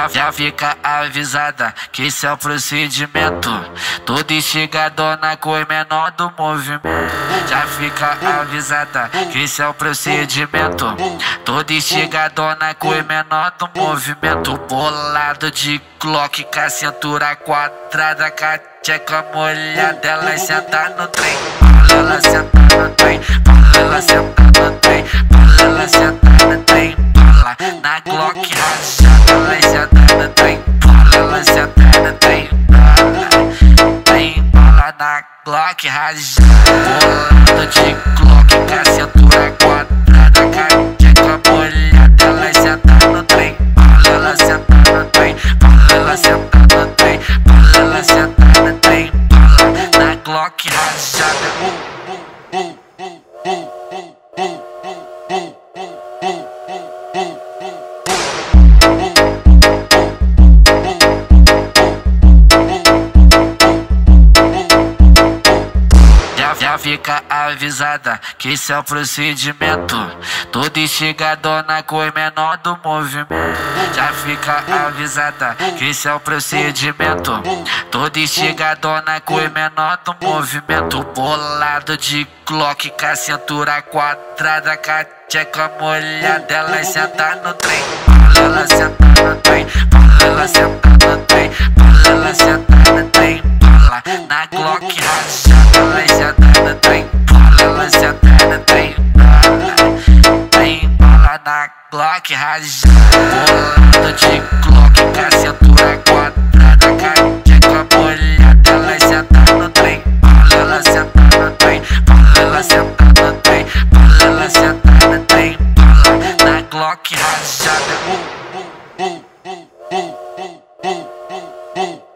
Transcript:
Já, já fica avisada que esse é o procedimento. Toda instigadona com o menor do movimento. Já fica avisada que esse é o procedimento. Toda instigadona com o menor do movimento. Bolado de Glock com a cintura quadrada, com a tcheca molhada. Ela senta no trem, ela senta no trem, ela senta na Glock rachada. Bolado de Glock com a cintura quadrada, com a tcheca molhada. Ela senta no trem, ela senta no trem, ela senta no trem, ela senta no trem, na Glock rachada. Já, já fica avisada que esse é o procedimento. Toda instigadona com o menor do movimento. Já fica avisada que esse é o procedimento. Toda instigadona com o menor do movimento. Bolado de Glock com a cintura quadrada, com a tcheca molhada. Ela senta no trem, ela senta no trem, ela senta Lançadada tá empala, lançadada tá empala Tá empala na Glock rajada Bolada de Glock, cacetura quadrada Caqueca no trem. tá ela Lançadada tá empala, lançadada tá empala Lançadada tá empala na Glock rajada Boom, boom, boom, boom, boom, boom, boom, boom